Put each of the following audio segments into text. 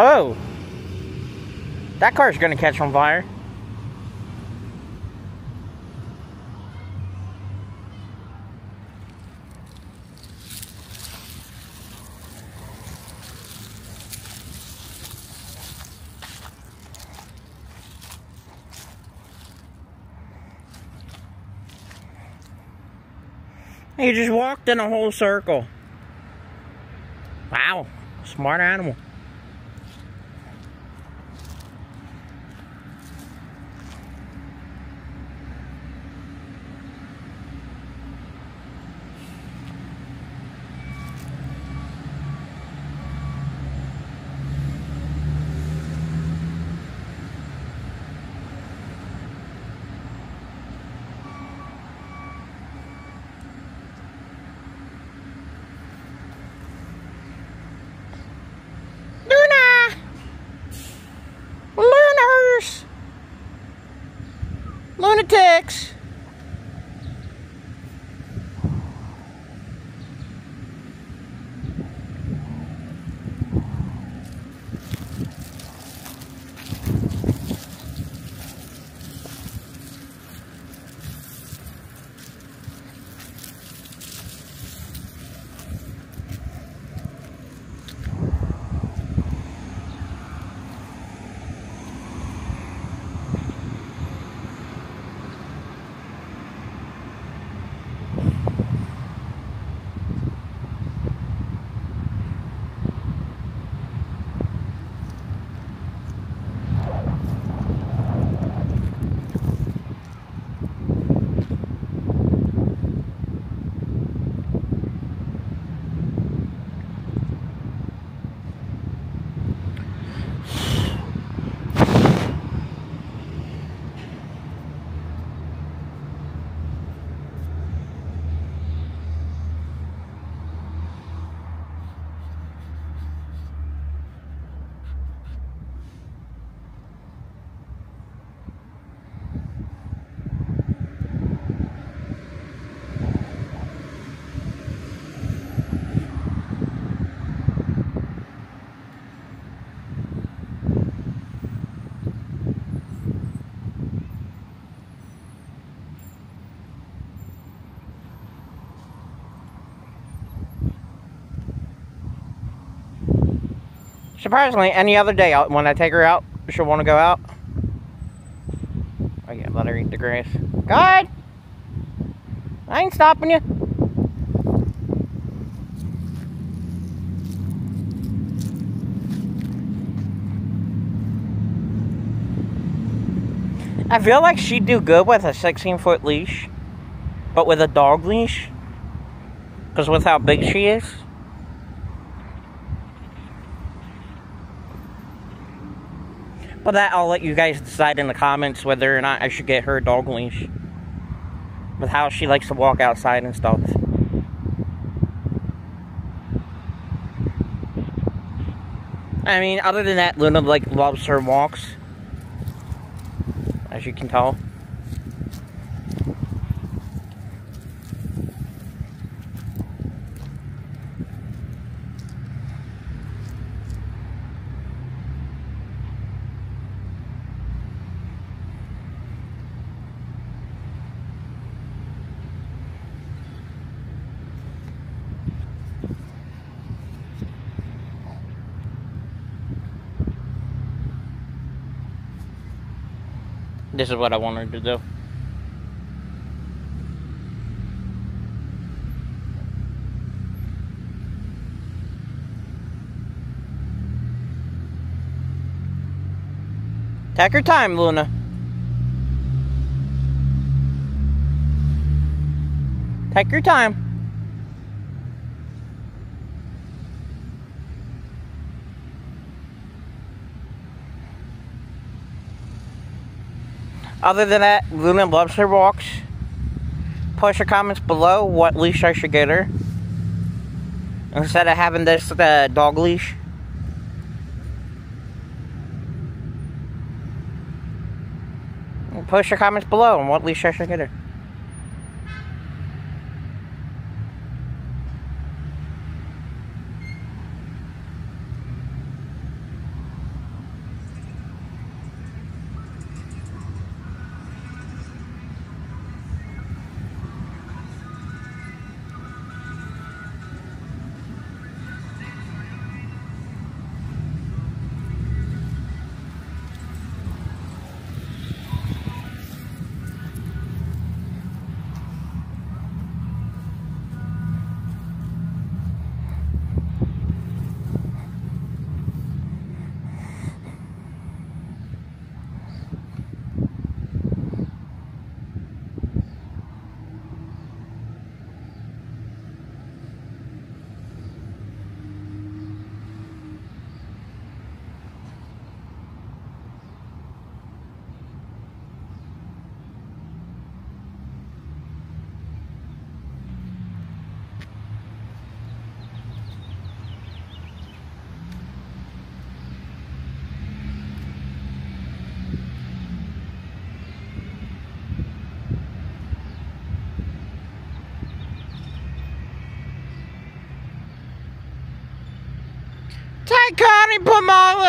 Oh! That car's gonna catch on fire. He just walked in a whole circle. Wow, smart animal. Luna! Lunars! Lunatics! Surprisingly, any other day when I take her out, she'll want to go out. Oh yeah, let her eat the grass. God! I ain't stopping you. I feel like she'd do good with a 16 foot leash, but with a dog leash. Because with how big she is. But that I'll let you guys decide in the comments whether or not I should get her a dog leash. With how she likes to walk outside and stuff. I mean, other than that, Luna like loves her walks. As you can tell. This is what I wanted to do. Take your time, Luna. Take your time. Other than that, Luna loves her walks. Post your comments below what leash I should get her. Instead of having this uh, dog leash. Post your comments below on what leash I should get her.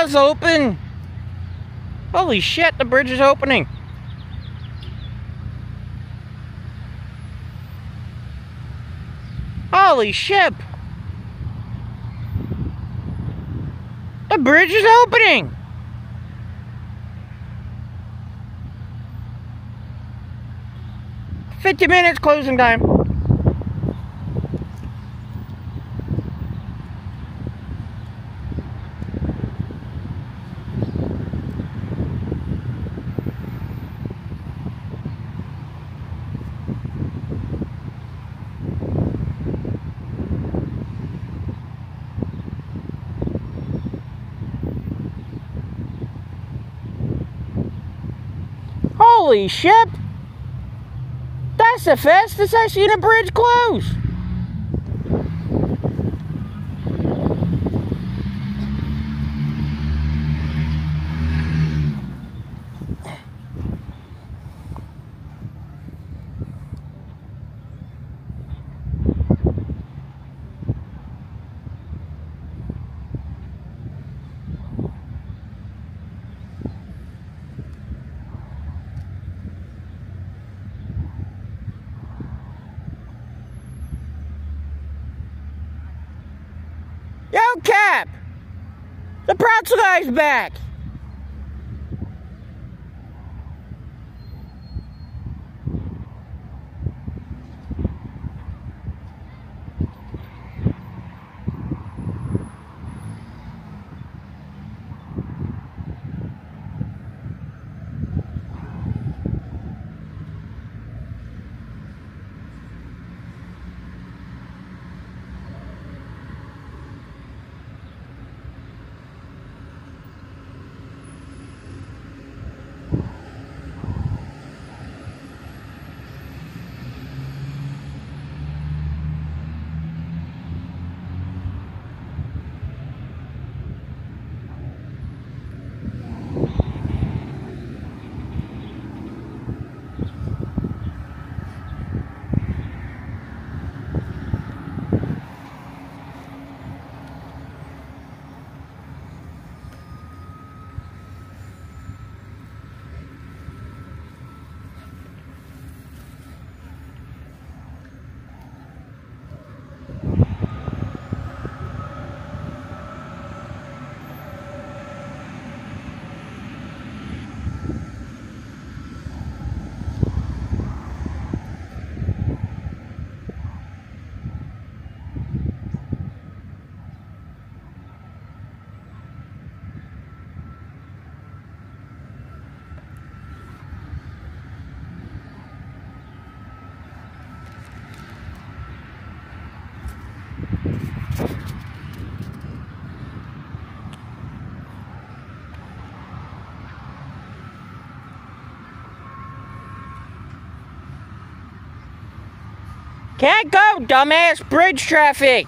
Pomala's open. Holy shit, the bridge is opening. Holy shit. The bridge is opening. Fifty minutes closing time. Holy shit! That's the fastest I've seen a bridge close. Guy's back! Can't go, dumbass bridge traffic.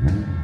Mm-hmm.